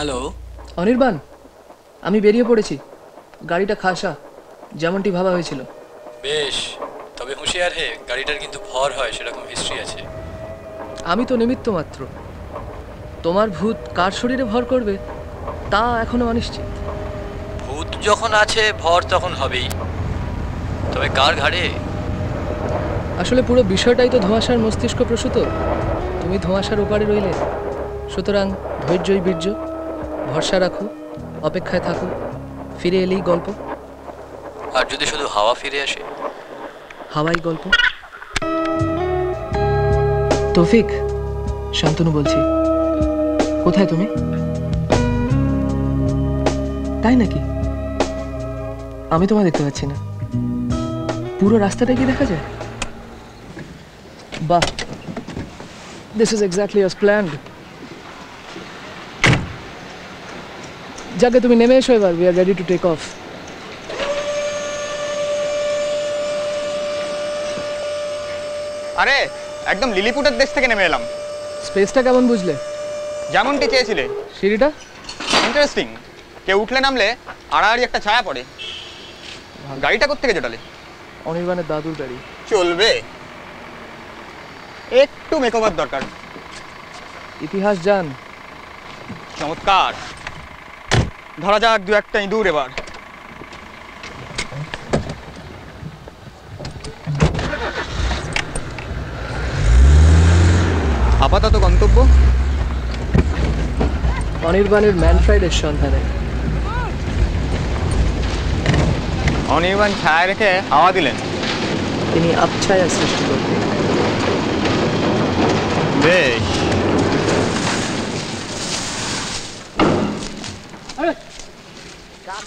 Hello Anirban আমি বেরিয়ে পড়েছি গাড়িটা খাসা যেমনটি ভাবা হয়েছিল বেশ তবে হুঁশিয়ার হে গাড়িটার কিন্তু ভর হয় সেরকম হিস্ট্রি আছে আমি তো নিমিত্ত মাত্র তোমার ভূত কার শরীরে ভর করবে তা এখনো অনিশ্চিত ভূত যখন আছে ভর তখন হবেই তবে কার ঘাড়ে আসলে পুরো বিষয়টাই তো ধোঁয়াশার মস্তিষ্ক প্রসূত তুমি ধোঁয়াশার ওপারে রইলে সুতরাং ধৈর্যই বীর্য ভরসা রাখো অপেক্ষায় থাকো ফিরে এলেই গল্প আর যদি শুধু হাওয়া ফিরে আসে হাওয়াই গল্প তৌফিক শান্তনু বলছি কোথায় তুমি তাই নাকি আমি তোমায় দেখতে পাচ্ছি না পুরো রাস্তাটা কি দেখা যায় বাহ this is exactly as planned যাকে তুমি নেমে এসো এবার we are ready to take off আরে একদম লিলিপুটের দেশ থেকে নেমে এলাম স্পেসটা কেমন বুঝলে যেমনটি চেয়েছিলে সিঁড়িটা ইন্টারেস্টিং কেউ উঠলে নামলে আড়াআড়ি একটা ছায়া পড়ে গাড়িটা কোথেকে জোটালে অনির্বাণের দাদুর গাড়ি চলবে একটু মেকওভার দরকার ইতিহাস জান চমৎকার ধরা যাক দু একটা ইঁদুর এবার আপাতত গন্তব্য অনির্বাণের ম্যানফ্রাইডের সন্ধানে অনির্বাণ ছায়া রেখে হাওয়া দিলেন তিনি আপছায়া সৃষ্টি করতে বেশ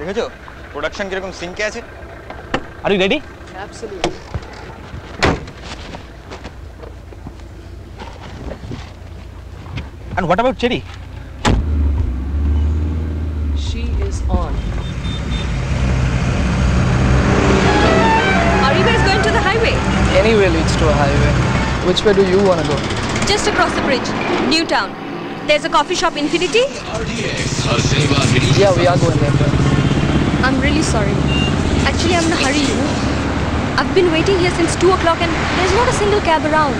দেখেছো প্রোডাকশন কিরকম সিঙ্কে আছে are you ready And what about Cherry? She is on. Are you guys going to the highway? Anyway leads to a highway. Which way do you want to go? Just across the bridge, Newtown. There's a coffee shop, Infinity. Yeah, we are going there. I'm really sorry. Actually, I'm in a hurry, you know. I've been waiting here since 2 o'clock and there's not a single cab around.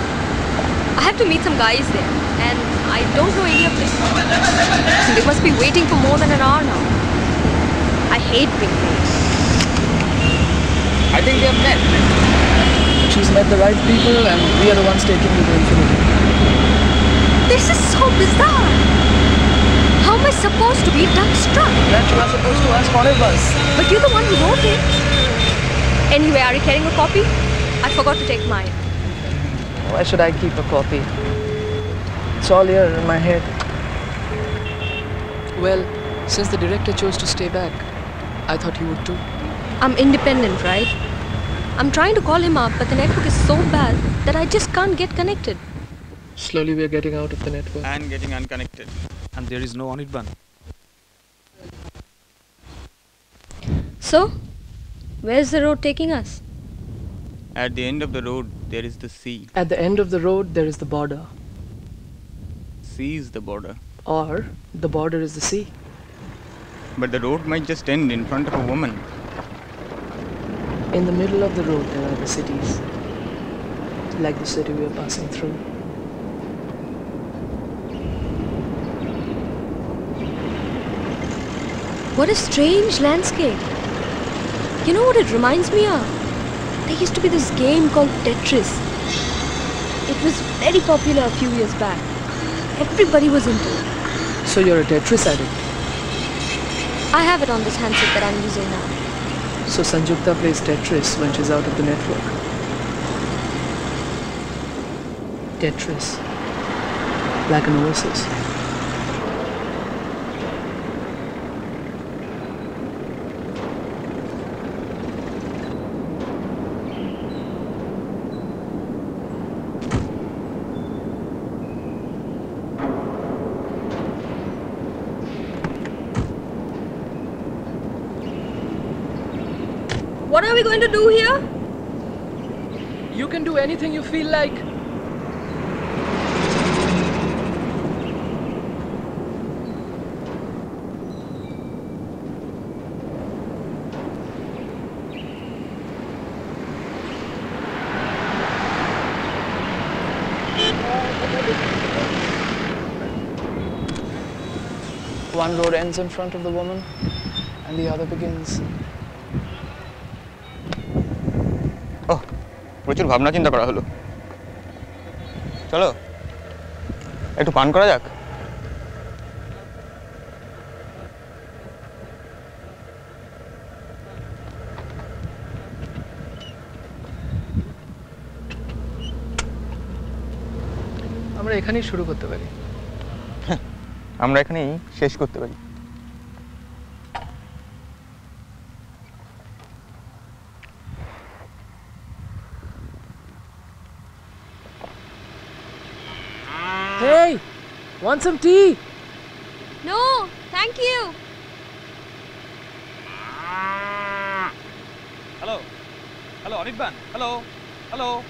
I have to meet some guys there and I don't know any of this. They must be waiting for more than an hour now. I hate being late. I think they have met. She's met the right people and we are the ones taking you for infinity. This is so bizarre supposed to be dumbstruck. That you are supposed to ask all of us. But you're the one who wrote it. Anyway, are you carrying a copy? I forgot to take mine. Why should I keep a copy? It's all here in my head. Well, since the director chose to stay back, I thought he would too. I'm independent, right? I'm trying to call him up, but the network is so bad that I just can't get connected. Slowly we are getting out of the network. And getting unconnected and there is no Anirban. So, where is the road taking us? At the end of the road, there is the sea. At the end of the road, there is the border. Sea is the border. Or the border is the sea. But the road might just end in front of a woman. In the middle of the road, there are the cities. Like the city we are passing through. What a strange landscape. You know what it reminds me of? There used to be this game called Tetris. It was very popular a few years back. Everybody was into it. So you're a Tetris addict? I have it on this handset that I'm using now. So Sanjukta plays Tetris when she's out of the network. Tetris. Like an oasis. do here? You can do anything you feel like. One road ends in front of the woman and the other begins. প্রচুর ভাবনা চিন্তা করা হলো চলো একটু পান করা যাক আমরা এখানেই শুরু করতে পারি আমরা এখানেই শেষ করতে পারি Want some tea? No, thank you. Hello. Hello, Anirban. Hello. Hello.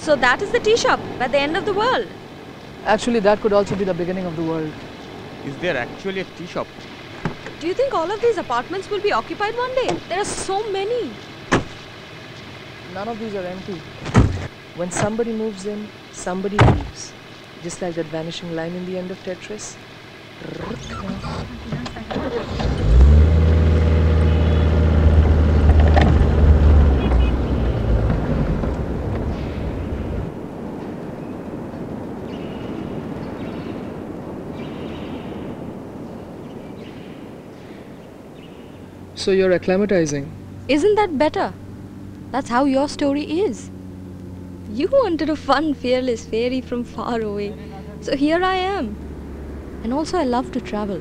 So that is the tea shop by the end of the world. Actually, that could also be the beginning of the world. Is there actually a tea shop? Do you think all of these apartments will be occupied one day? There are so many. None of these are empty. When somebody moves in, somebody leaves. Just like that vanishing line in the end of Tetris. So you're acclimatizing. Isn't that better? That's how your story is. You wanted a fun, fearless fairy from far away. So here I am. And also, I love to travel.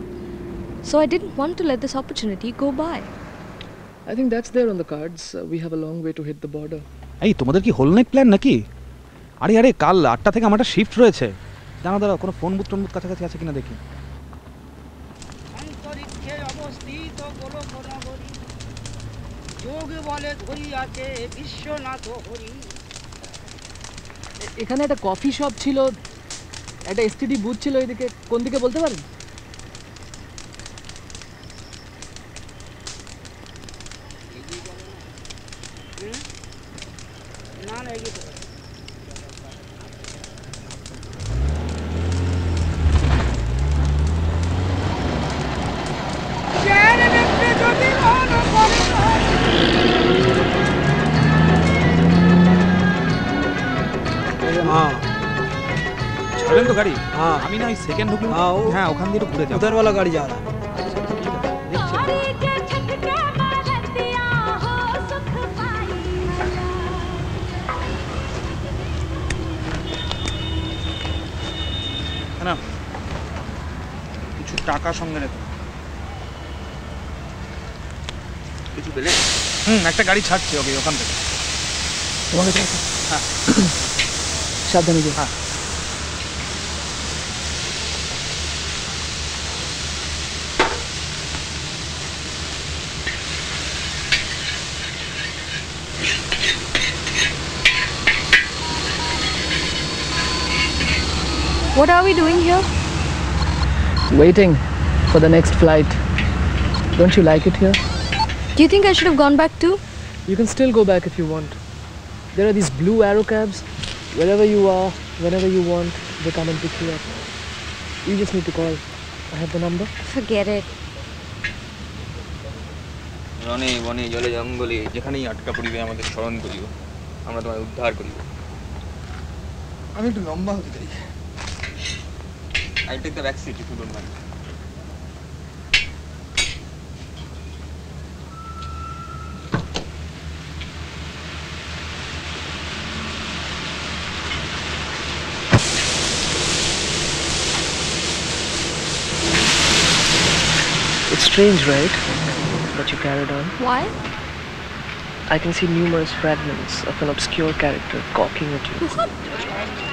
So I didn't want to let this opportunity go by. I think that's there on the cards. Uh, we have a long way to hit the border. এই তোমাদের কি whole night plan নাকি আরে আরে কাল আটটা থেকে আমার একটা শিফট রয়েছে জানা দাঁড়া কোনো ফোন বুথ টোন বুথ কাছাকাছি আছে কিনা দেখি বলে বিশ্বনাথ এখানে একটা কফি শপ ছিল একটা এসটিডি বুথ ছিল এদিকে কোন দিকে বলতে পারেন সেকেন্ড ঢুকলো হ্যাঁ, হ্যাঁ ওখান দিয়ে ঘুরে যাও উধারওয়ালা গাড়ি যা রা হ্যাঁ, কিছু টাকা সঙ্গে রেখো কিছু পেলে হুম একটা গাড়ি ছাড়ছে ওকে ওখান থেকে তোমাকে হ্যাঁ সাবধানে যে হ্যাঁ What are we doing here? Waiting for the next flight. Don't you like it here? Do you think I should have gone back too? You can still go back if you want. There are these blue arrow cabs. Wherever you are, whenever you want, they come and pick you up. You just need to call. I have the number. Forget it. রনে বনে জলে জঙ্গলে যেখানেই আটকা পড়িবে আমাদের স্মরণ করিও আমরা তোমায় উদ্ধার করিব আমি একটু লম্বা হতে চাই I'll take the back seat if you don't mind. It's strange, right? But you carried on. Why? I can see numerous fragments of an obscure character gawking at you.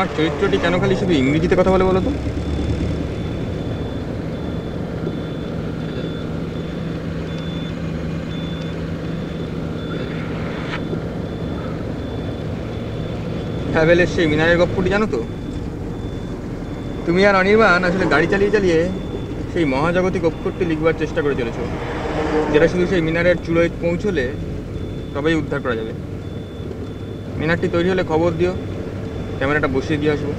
আমার চরিত্রটি কেন খালি শুধু ইংরেজিতে কথা বলে বলো তো সেই মিনারের গপ্পটি জানো তো তুমি আর অনির্বাণ আসলে গাড়ি চালিয়ে চালিয়ে সেই মহাজাগতিক অক্ষরটি লিখবার চেষ্টা করে চলেছ যেটা শুধু সেই মিনারের চূড়োয় পৌঁছলে তবেই উদ্ধার করা যাবে মিনারটি তৈরি হলে খবর দিও ক্যামেরাটা বসিয়ে দিয়ে আসবো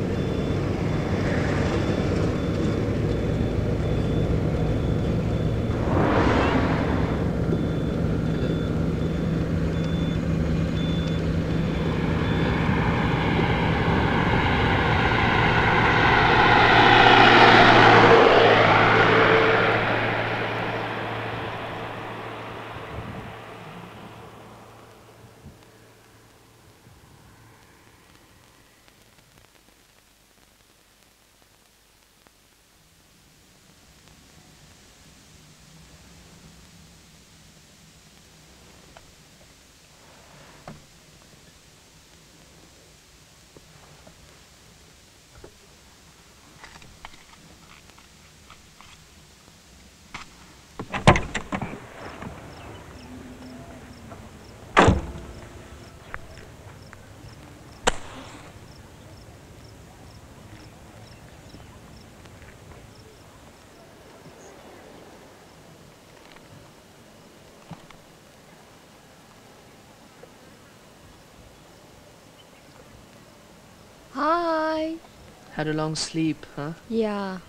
Had a long sleep, huh? Yeah.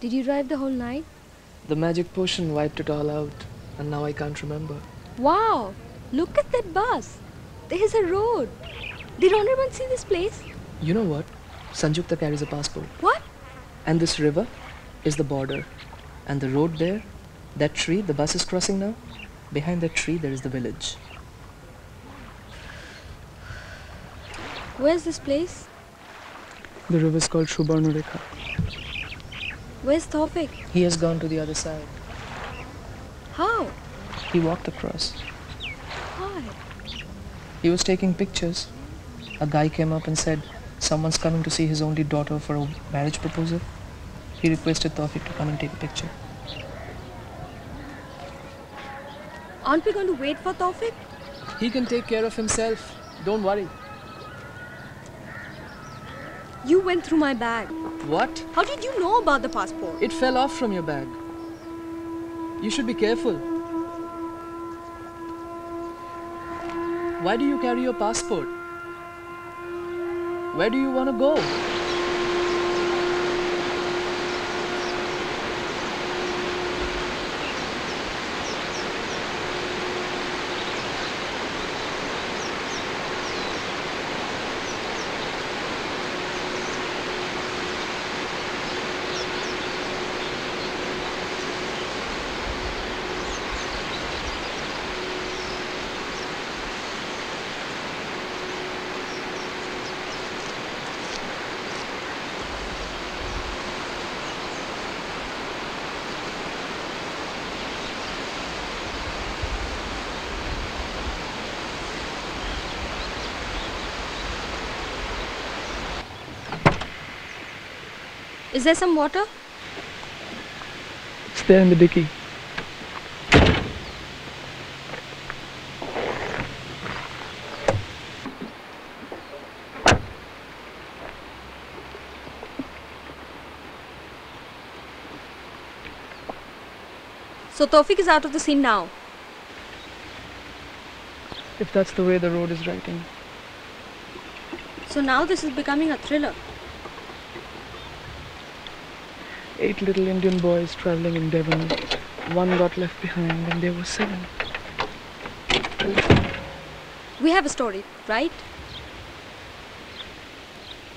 Did you drive the whole night? The magic potion wiped it all out, and now I can't remember. Wow! Look at that bus! There's a road! Did anyone see this place? You know what? Sanjukta carries a passport. What? And this river is the border. And the road there, that tree the bus is crossing now, behind that tree there is the village. Where's this place? The river is called Subarnarekha. Where's Tawfiq? He has gone to the other side. How? He walked across. Why? He was taking pictures. A guy came up and said, someone's coming to see his only daughter for a marriage proposal. He requested Tawfiq to come and take a picture. Aren't we going to wait for Tawfiq? He can take care of himself. Don't worry. You went through my bag. What? How did you know about the passport? It fell off from your bag. You should be careful. Why do you carry your passport? Where do you want to go? Is there some water? It's there in the dicky. So Tawfiq is out of the scene now? If that's the way the road is writing. So now this is becoming a thriller. eight little Indian boys traveling in Devon. One got left behind and there were seven. We have a story, right?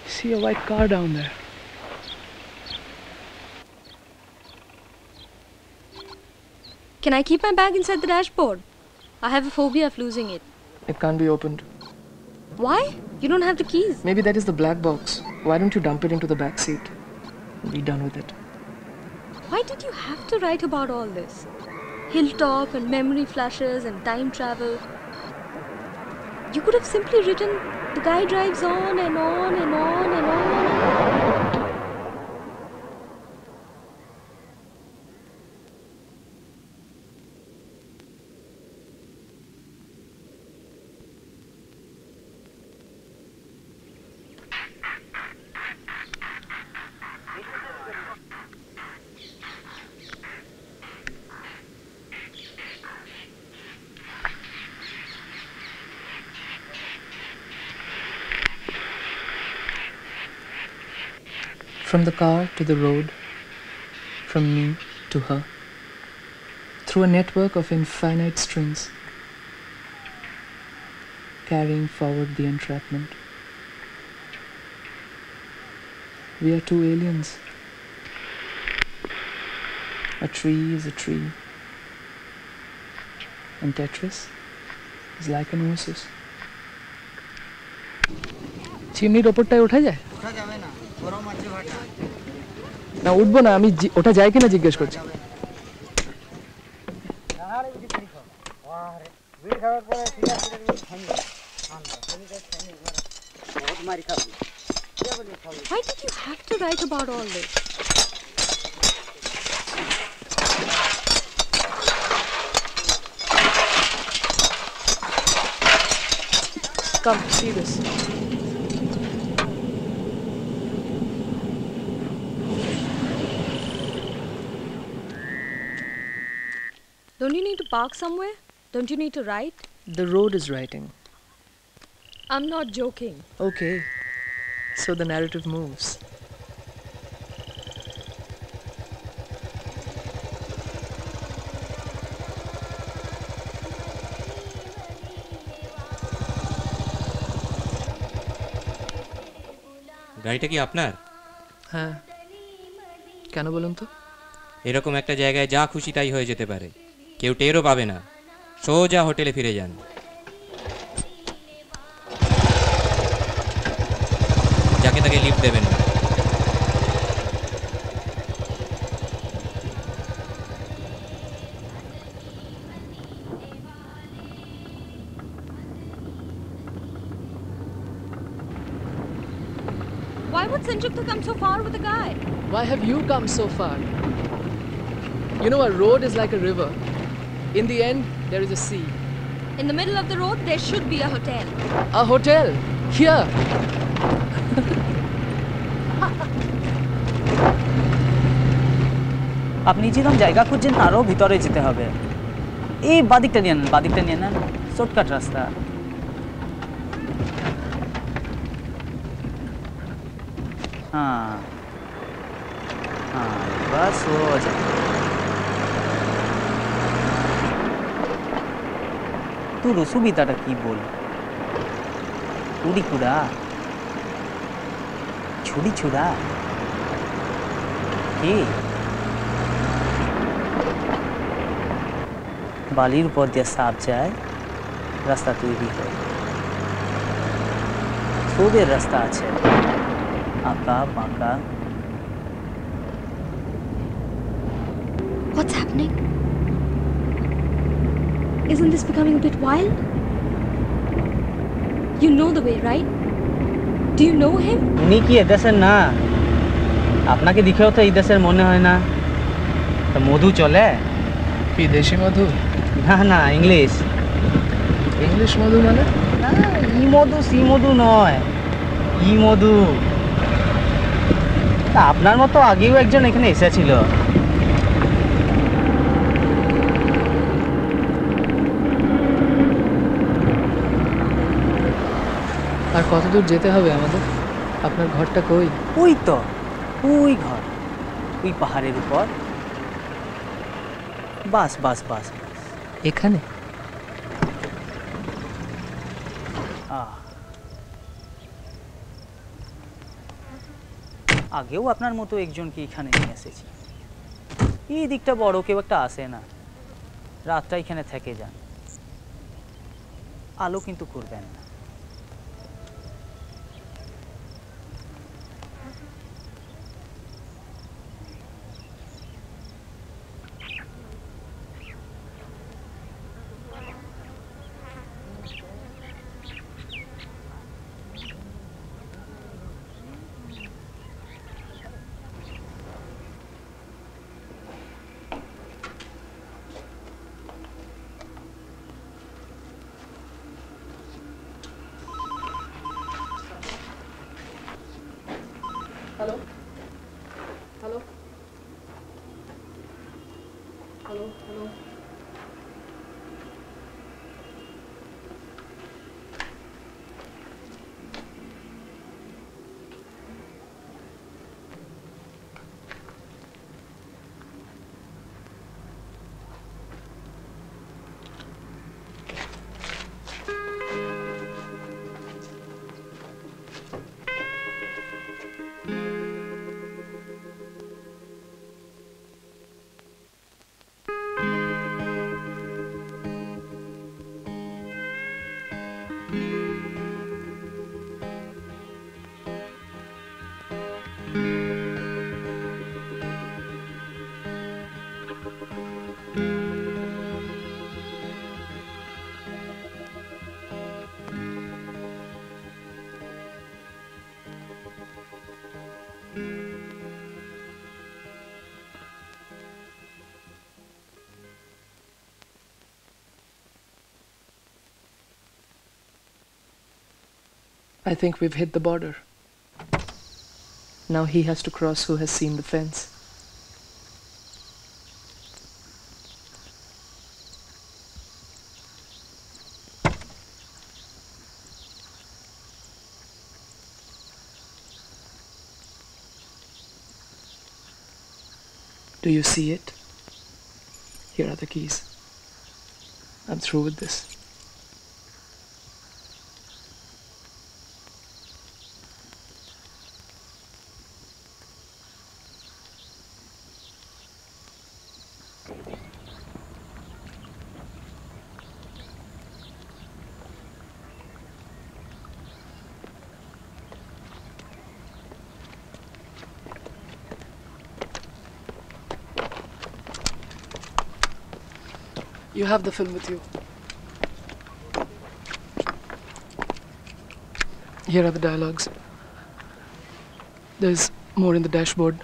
See a white car down there. Can I keep my bag inside the dashboard? I have a phobia of losing it. It can't be opened. Why? You don't have the keys. Maybe that is the black box. Why don't you dump it into the back seat? Be done with it. Why did you have to write about all this? Hilltop and memory flashes and time travel. You could have simply written, the guy drives on and on and on and on. From the car to the road, from me to her, through a network of infinite strings, carrying forward the entrapment. We are two aliens. A tree is a tree, and Tetris is like an oasis. চিমনির ওপরটায় ওঠা যায় যাবে না না উঠবো না আমি ওটা যায় কিনা জিজ্ঞেস করছি Why did you have to write about all this? Come, see this. Don't you need to park somewhere? Don't you need to write? The road is writing. I'm not joking. Okay. So the narrative moves. গাড়িটা কি আপনার হ্যাঁ কেন বলুন তো এরকম একটা জায়গায় যা খুশি তাই হয়ে যেতে পারে क्यों টেরও पा না সোজা হোটেলে ফিরে যান যাকে তাকে lift Why would Sanjukta come so far with a guy? Why have you come so far? You know, a road is like a river. In the end, there is a sea. In the middle of the road, there should be a hotel. A hotel? Here! আপনি যেরকম জায়গা খুঁজছেন আরও ভিতরে যেতে হবে এই বাদিকটা নিয়ে নেন বাদিকটা নিয়ে নেন শর্টকাট রাস্তা হ্যাঁ হ্যাঁ বাস ও যাবে মৃত্যুর অসুবিধাটা কি বলি কুড়ি কুড়া ছুরি ছুড়া কি বালির উপর দিয়ে সাপ যায় রাস্তা তৈরি হয় সবের রাস্তা আছে আঁকা বাঁকা What's happening? Isn't this becoming a bit wild? You know the way, right? Do you know him? উনি কি এদেশের না আপনাকে দেখেও তো এই মনে হয় না তো মধু চলে বিদেশি মধু না না ইংলিশ ইংলিশ মধু মানে ই মধু সি মধু নয় ই মধু তা আপনার মতো আগেও একজন এখানে এসেছিল কত দূর যেতে হবে আমাদের আপনার ঘরটা কই ওই তো ওই ঘর ওই পাহাড়ের উপর বাস বাস বাস এখানে আগেও আপনার মতো একজনকে এখানে নিয়ে এসেছি এই দিকটা বড় কেউ একটা আসে না রাতটা এখানে থেকে যান আলো কিন্তু করবেন না I think we've hit the border. Now he has to cross who has seen the fence. Do you see it? Here are the keys. I'm through with this. You have the film with you. Here are the dialogues. There's more in the dashboard.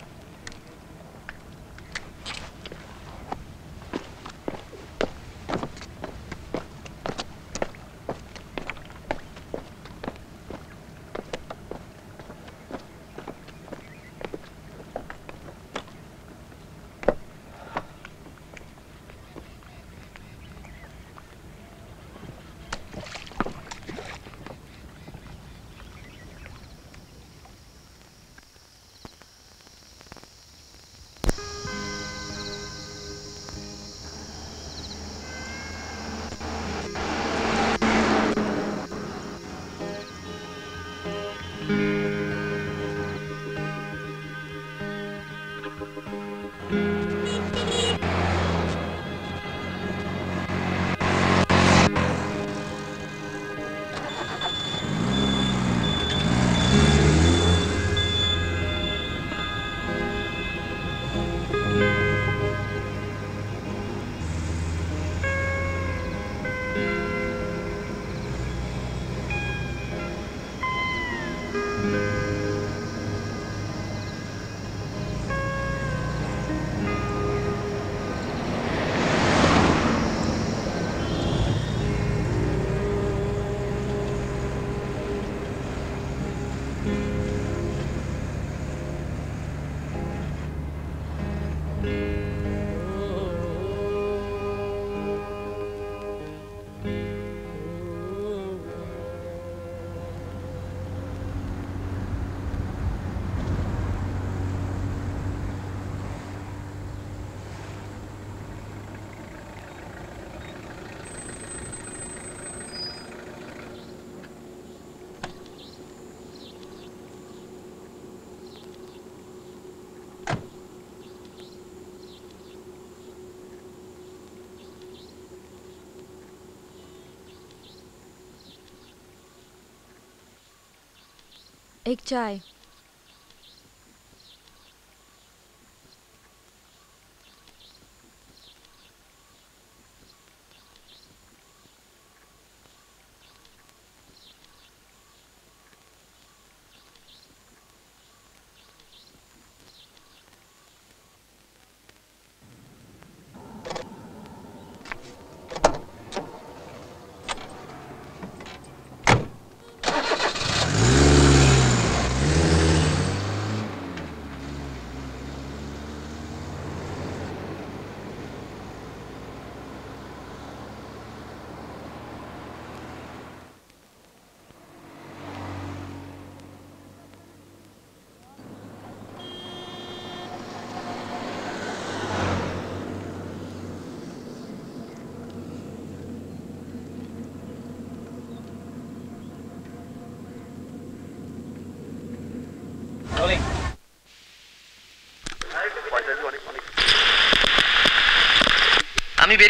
एक चाय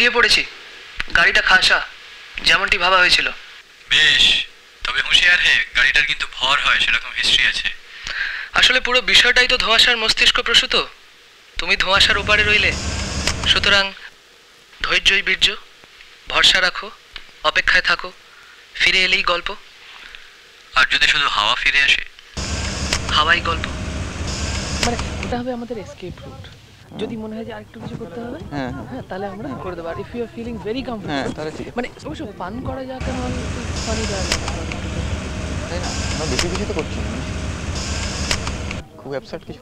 বেরিয়ে পড়েছি গাড়িটা খাসা যেমনটি ভাবা হয়েছিল বেশ তবে হুঁশিয়ার হে গাড়িটার কিন্তু ভর হয় সেরকম হিস্ট্রি আছে আসলে পুরো বিষয়টাই তো ধোঁয়াশার মস্তিষ্ক প্রসূত তুমি ধোঁয়াশার ওপারে রইলে সুতরাং ধৈর্যই বীর্য ভরসা রাখো অপেক্ষায় থাকো ফিরে এলেই গল্প আর যদি শুধু হাওয়া ফিরে আসে হাওয়াই গল্প মানে এটা হবে আমাদের এসকেপ রুট যদি মনে হয় যে আরেকটু কিছু করতে হবে হ্যাঁ হ্যাঁ, হ্যাঁ তাহলে আমরা হ্যাঁ। করে দেবো আর if you are feeling very comfortable তাহলে ঠিক মানে অবশ্য পান করা যাক কেন ফানি যাক তাই না আমরা বেশি বেশি তো করছি খুব অ্যাবসার্ট কিছু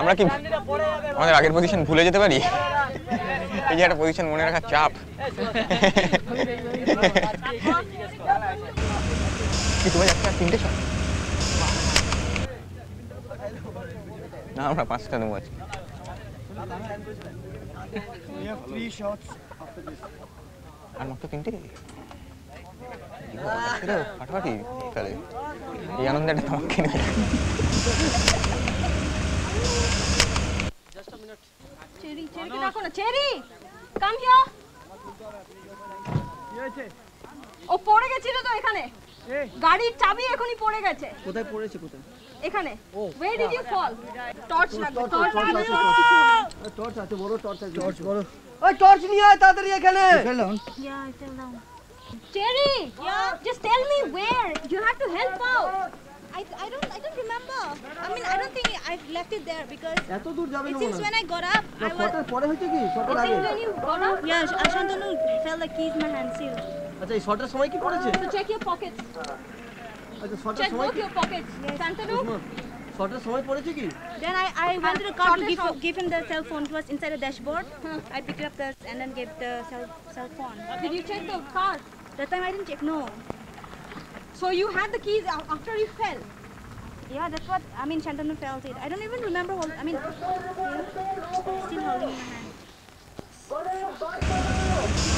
আমরা কি আমাদের আগের পজিশন ভুলে যেতে পারি এই যে একটা পজিশন মনে রাখার চাপ কি তোমার একটা তিনটে শট না আমরা পাঁচটা নেবো আজকে আর মাত্র তিনটে তাহলে এই একটা চেরি ও পড়ে গেছিল তো এখানে গাড়ির চাবি এখনই পড়ে গেছে কোথায় পড়েছে কোথায় এখানে where did you fall torch লাগবে টর্চ আছে বড় টর্চ আছে টর্চ বড় ওই টর্চ নিয়ে আয় তাড়াতাড়ি এখানে fell down yeah fell down Cherry just tell me where you have to help I, I don't I don't remember. I mean I don't think I left it there because এত দূর যাবে না since when I got up I was পরে হয়েছে কি শটের আগে when you got up yeah Ashantanu felt the keys in my hand see আচ্ছা এই শটের সময় কি পড়েছে so check your pockets Check both your pockets. Then I I went to the car to give, give him the cell phone. It was inside the dashboard. I picked up the and then gave the cell cell phone. Did you check the car? That time I didn't check. No. So you had the keys after you fell. Yeah, that's what I mean. Shantanu felt it. I don't even remember. Hold, I mean, still holding my hand.